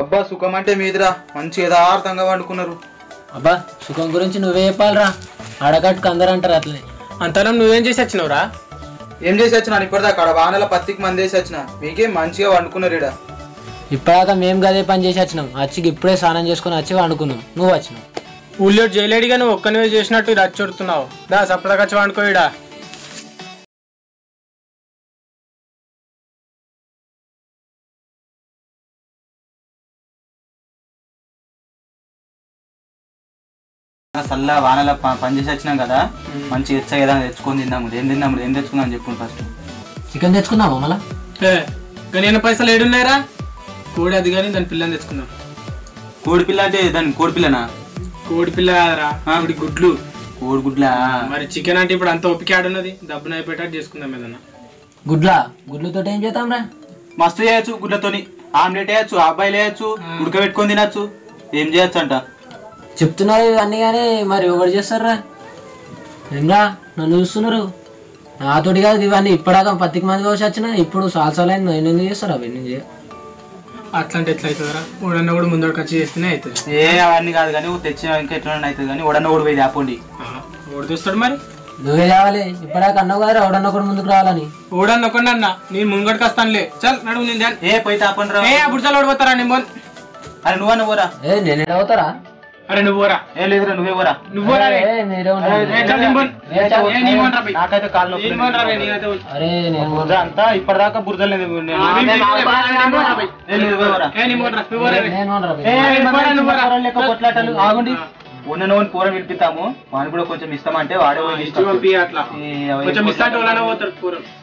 అబ్బా సుఖం అంటే మీదిరా. మంచి యథార్థంగా వండుకున్నారు. అబ్బా సుఖం గురించి నువ్వే చెప్పాలిరా. అడగట్టుకు అందరూ అంటారు అట్లనే. అంతరం నువ్వేం చేసి వచ్చినావురా? ఏం చేసి వచ్చిన? ఇప్పటిదాకా అక్కడ వానల పత్తికి మంది వేసి వచ్చిన. మీకేం మంచిగా వండుకున్నారు ఇడ ఇప్పటిదాకా మేము గదే పని చేసి వచ్చినాం. వచ్చి ఇప్పుడే స్నానం చేసుకుని వచ్చి వండుకున్నాం. నువ్వు వచ్చినావు. ఊళ్ళో జైలేడిగా నువ్వు ఒక్కనివే చేసినట్టు రచ్చొడుతున్నావు దా సప్పలకచ్చి వండుకోయిడా చల్ల వానల ప- పని చేసి వచ్చినాం కదా మంచి ఎచ్చ ఏదైనా తెచ్చుకొని తిందాము ఏం తిందాము ఏం తెచ్చుకుందాం చెప్పు ఫస్ట్ చికెన్ తెచ్చుకున్నావా మళ్ళా? ఏ ఇంకా నేను పైసలు ఏడున్నాయిరా? కోడి అది కానీ దాని పిల్లని తెచ్చుకుందాం. కోడి పిల్ల అంటే దాని కోడి పిల్లనా? కోడి పిల్ల కాదురా గుడ్లు. కోడి గుడ్ల? మరి చికెన్ అంటే ఇప్పుడు అంత ఒప్పిక ఆడున్నది డబ్బున అయిపోయేటట్టు చేసుకుందాం ఏదన్నా గుడ్లా? గుడ్లతో ఏం చేద్దాం రా మస్తు చేయొచ్చు గుడ్లతోని. ఆమ్లెట్ వేయచ్చు అబ్బాయిలు వేయచ్చు ఉడకబెట్టుకొని తినచ్చు. ఏం చేయొచ్చు అంట చెప్తున్నారు ఇవన్నీ కానీ మరి ఎవరు చేస్తారా? ఏమ్రా నన్ను చూస్తున్నారు. నాతోటి కాదు ఇవన్నీ ఇప్పటిదాకా పత్తికి మంది వచ్చి వచ్చిన ఇప్పుడు సాలసాలైంది నేను ఎందుకు చేస్తారు? అవి నేను చేయ అట్లా అంటే ఎట్లా అవుతుందిరా ఓడన్నా కూడా ముందరకు వచ్చి చేస్తేనే అవుతుంది. ఏ అవన్నీ కాదు కానీ తెచ్చిన ఇంకా ఎట్లా అవుతుంది కానీ ఉడన్న కూడా పోయి ఆపండి ఓడి చూస్తాడు మరి? నువ్వే కావాలి ఇప్పటిదాకా అన్నావు కదా ఎవడన్నా కూడా ముందుకు రావాలని. ఓడన్న ఒకటి అన్న. నేను ముంగడికి వస్తానులే. చల్ నడువు నేను. ఏ పోయి తాపండి రా. ఏ అప్పుడు చాలా ఓడిపోతారా నేను. అరే నువ్వన్న పోరా? ఏ నేను అవుతారా అరే నువ్వు పోరా ఏ లేదురా నువ్వే పోరా. నువ్వు. నాకైతే కాళ్ళు. అరే నేను అంతా ఇప్పటిదాకా బురదలేదు కొట్లాటలు. ఆగండి. ఉన్న నోని పూరం పిలిపిస్తాము వాడిని కూడా కొంచెం ఇస్తామంటే వాడే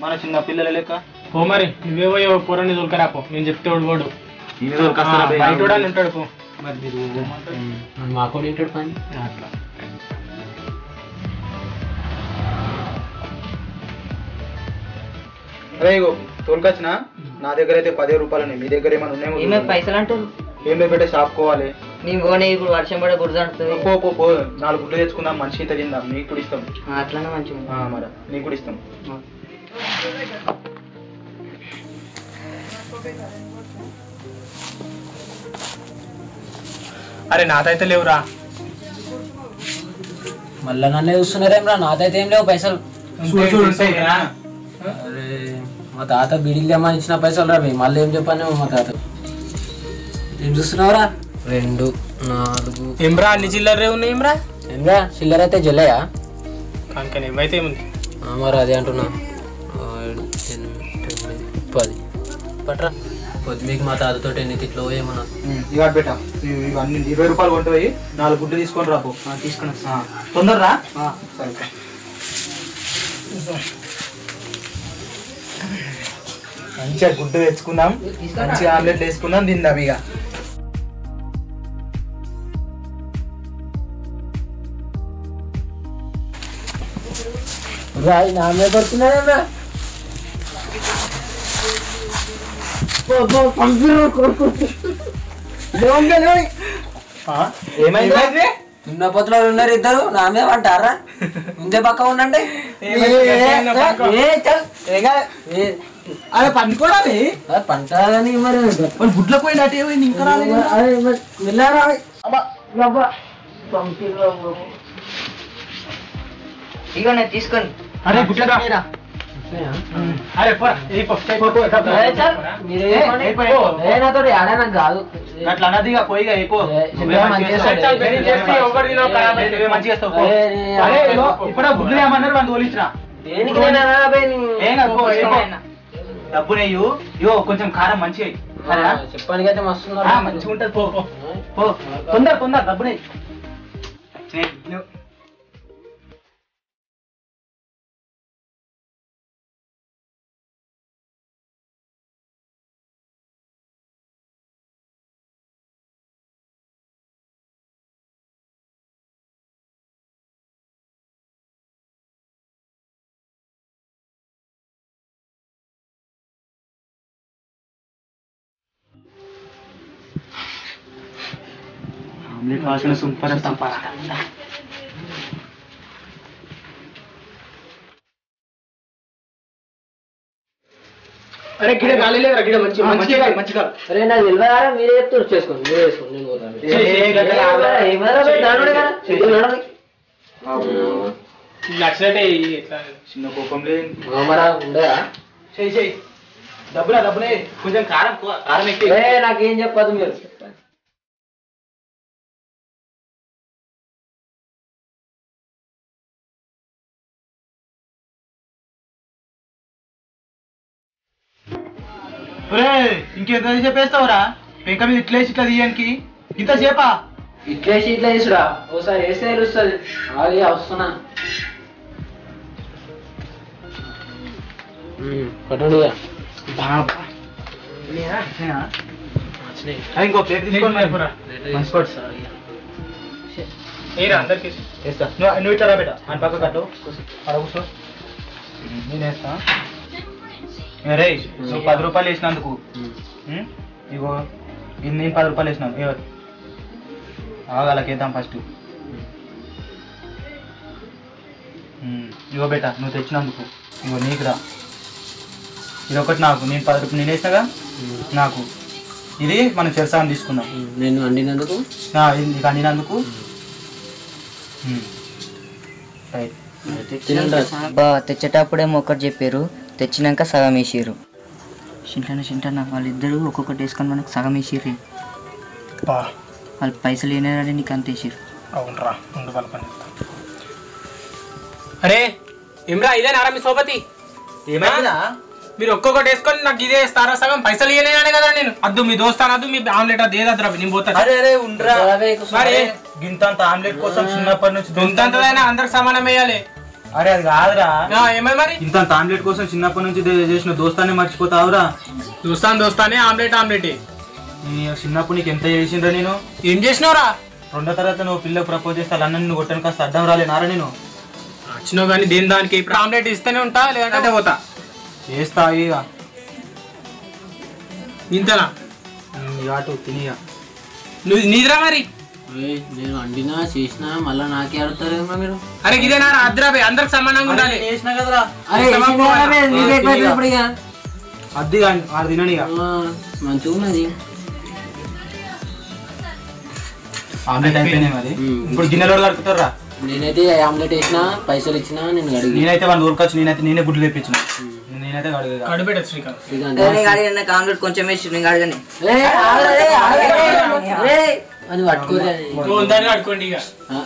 మన చిన్న పిల్లల లెక్క. పో మరి నువ్వే పోయి ఓ పూరాన్ని దొరకరా పో నేను చెప్తే వాడు కూడా ఉంటాడు పో. మరి మీరు మరి మా కూడా ఇంటాడు పని? అట్లా. అరే ఇగో తోలుకొచ్చిన? నా దగ్గర అయితే పదే రూపాయలు ఉన్నాయి మీ దగ్గర ఏమైనా చూడండి. పైసలు అంటారు ఏం పెట్టే షాప్ కోవాలి నేను పోనీ ఇప్పుడు వర్షం పడే గుర్తు అంటుంది పో పో పో నాలుగు గుడ్లు తెచ్చుకుందాం మనిషి ఇంత తిందాం. నీకు కూడా ఇస్తాం. అట్లనే మంచిగా ఆ, మరి నీకు కూడా ఇస్తాం. అరే నాకైతే లేవురా. మళ్ళా నన్నే చూస్తున్నారేం రా నాదైతే ఏం లేవు పైసలు. చూడు చూడు ఉంటాయి కదా. అరే మా తాత బిడికి తెమ్మని ఇచ్చిన పైసలు రా మళ్ళీ ఏం చెప్పాను మా తాత? ఏం చూస్తున్నావురా రెండు నాలుగు. ఏమ్రా అన్ని చిల్లరే ఉన్నాయి ఏమ్రా ఏమ్రా చిల్లర అయితే జల్లయా కనుక ఇవైతే ఏముంది? మరి అదే అంటున్నా. ఏడు ఎనిమిది తొమ్మిది పది. పట్రా. మీకు మా తాతతో ఎన్ని తిట్లో ఏమన్నా? ఇవి ఇవి- ఇవన్నీ ఇరవై రూపాయలు కొంటాయి నాలుగు గుడ్లు తీసుకొని రాపు. తీసుకుని తొందరరా? సరే. మంచిగా గుడ్డు తెచ్చుకుందాం. మంచిగా ఆమ్లెట్ వేసుకుందాం తిందాం ఇక రా నా మీద పడుతున్నారా ఏమైంది? పొత్తులో ఉన్నారు ఇద్దరు. నా మీద పడ్డారా? ముందే పక్క ఉండండి. అదే పండుకోవాలి కానీ మరి. మరి గుడ్ల పోయినట్టు ఏమైంది? ఇంకా రాలేదు కదా? అరే, మరి మెల్లగా రా. ఇగో నేను తీసుకొని అరే గుడ్ల పోయిరా. అరే పోరా ఏ పో, ఏ పో, పో, డబ్బులు. ఏ, చల్. మీరే చెప్పండి. ఏ, పో. ఏ, నాతోటి ఆడా నాకు కాదు అట్లా అన్నది పోయిగా ఇప్పుడు గుడ్లు ఏమన్నారు వాళ్ళు తోలించిన. డబ్బు నెయ్యు ఇగో కొంచెం కారం. సరేనా? చెప్పడానికైతే మస్తు మంచిగా ఉంటది పో పో. పో తొందర తొందర డబ్బు నెయ్యి ఏ, నువ్వు- ఆమ్లెట్ వాసన సూపర్ సూపర్ అరే గిడ గాలి లేదురా గిడ మంచి మంచిగా మంచిగా అరే నాకు తెలియదారా మీరే చెప్తారు చేసుకోండి మీరే చేసుకోండి నేను పోతాను కదా. నచ్చినట్టే ఇట్లా. చిన్న కోపం లేదు. డబ్బునా డబ్బునే కొంచెం కారం కారం ఎక్కువ. నాకేం చెప్పదు మీరు. ఒరేయ్, ఇంకెంత చెప్పేస్తావురా? పెంక మీద ఇట్లేసి ఇట్లా తీయడానికి. ఇంత సేపా? ఇట్లేసి ఇట్లా చేసురా ఒకసారి వేస్తే తెలుస్తుంది. ఆగి వస్తున్నా పట్టండి ఇంకో. ప్లేట్ తీసుకోండి. మరి. అందరికి నువ్వు ఇట్లా రా బేట అని పక్క కట్టు కూర్చో. నేను వేస్తా. రే నువ్వు పది రూపాయలు వేసినందుకు? ఇగో ఇది నేను పది రూపాయలు వేసినాను. ఎవరు ఆగాలకి వేద్దాం ఫస్ట్ ఇగో బేట నువ్వు తెచ్చినందుకు. ఇగో నీకురా ఇది ఒకటి నాకు. నేను పది రూపాయలు నేను వేసినాగా? నాకు. ఇది మనం చెరసాన్ని తీసుకుందాం నేను వండినందుకు నా, ఇది నీకు బా తెచ్చేటప్పుడేమో ఒకటి చెప్పారు తెచ్చినాక సగం వేసిర్రు. చింటన చింటన వాళ్ళిద్దరు ఒక్కొక్కటి వేసుకొని మనకు సగం వేసిర్రు. బా. వాళ్ళు పైసలు ఏనారని నీకు అంత వేసిర్రు. అవునరా ఉండు వాళ్ళ పని అరే ఇమ్రా ఇదే నారా మీ సోపతి? ఏమైందా మీరు ఒక్కొక్కటి వేసుకొని నాకు ఇదే ఇస్తారా సగం పైసలు ఇవ్వలేనే కదా నేను. అద్దు మీ దోస్తాను అద్దు మీ ఆమ్లెట్ అది ఏదద్దురా నేను పోతా. అరే అరే ఉండరా. మరి? గింతంత ఆమ్లెట్ కోసం చిన్నప్పటి నుంచి దొంతంతదైనా అందరికి సమానం వేయాలి. అరే అది కాదురా. ఏమై మరి? ఇంతంత ఆమ్లెట్ కోసం చిన్నప్పటి నుంచి చేసిన దోస్తాన్ని మర్చిపోతావురా? దోస్తాను దోస్తానే ఆమ్లెట్ ఆమ్లెట్. చిన్నప్పుడు నీకు ఎంత చేసిండ్రా నేను? ఏం చేసినావురా? రెండో తర్వాత నువ్వు పిల్లకు ప్రపోజ్ చేస్తే అన్న నిన్ను కొట్టను కాస్త అడ్డం రాలేనారా నేను? వచ్చినావు కానీ దేని దానికి? ఇప్పుడు ఆమ్లెట్ ఇస్తేనే ఉంటా లేదంటే పోతా? చేస్తా ఇక. ఇంతనా? ఇక తినిగా నువ్వు నీదిరా మరి? నేను వండినా చేసినా మళ్ళా నాకే అడుగుతారేమో మీరు అరే ఇదేనా అద్దురా బే అందరికి సమానంగా ఉండాలి చేసినా కదరా ఇప్పుడు ఇక. అద్ది ఆడు తినని ఇక ఆ, మంచిగా ఉన్నది ఆమ్లెట్ అయిపోయినాయి మరి ఉమ్. ఇప్పుడు గిన్నెలో కడుపుతారా నేనైతే ఆమ్లెట్ వేసినా పైసలు ఇచ్చినా నేను అడిగి నేనైతే వాళ్ళు ఊరుకొచ్చి నేనైతే నేనే గుడ్లు తెప్పించిన నేనైతే కడుపెట్ట శ్రీకాంత్ ఆమ్లెట్ కొంచెం వేసి నేను అడగని అని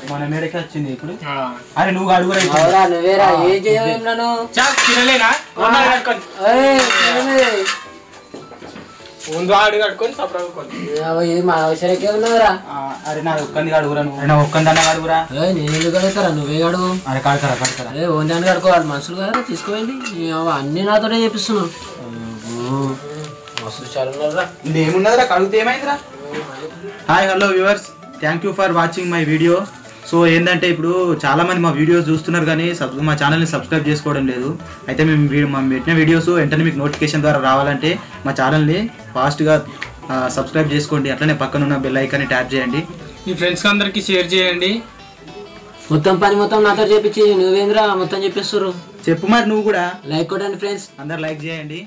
మన మేడకి వచ్చింది ఇప్పుడు. అరే నువ్వు అడుగురా నువ్వేరా ఏం చేయవు నన్ను? అవసరకే అరే నా అడుగురా నువ్వు. అరే నా ఒక్కంది అన్న అడుగురా ఏయ్, నేను ఎందుకు అడుగుతారా నువ్వే అడుగు అరే కడతారా కడతారా ఓందాన్ని కడుకోవాలి మనుషులు కదా తీసుకోండి. అన్ని నాతోనే చేపిస్తున్నావు. మస్తు చాలా ఏమున్నదిరా కడిగితే ఏమైందిరా hi hello viewers thank you for watching my video so ఏంటంటే ఇప్పుడు చాలా మంది మా వీడియోస్ చూస్తున్నారు కానీ సబ్ మా ఛానల్ని సబ్స్క్రైబ్ చేసుకోవడం లేదు. అయితే మేము మేము పెట్టిన వీడియోస్ వెంటనే మీకు నోటిఫికేషన్ ద్వారా రావాలంటే మా ఛానల్ని ఫాస్ట్గా సబ్స్క్రైబ్ చేసుకోండి. అట్లనే పక్కన ఉన్న బెల్ ఐకాన్ని ట్యాప్ చేయండి. మీ ఫ్రెండ్స్ అందరికి షేర్ చేయండి. మొత్తం పని మొత్తం నాతో చేపించి నువ్వేంద్రా? మొత్తం చెప్పిస్తున్నారు చెప్పు మరి నువ్వు కూడా. లైక్ కొట్టండి ఫ్రెండ్స్ అందరు లైక్ చేయండి.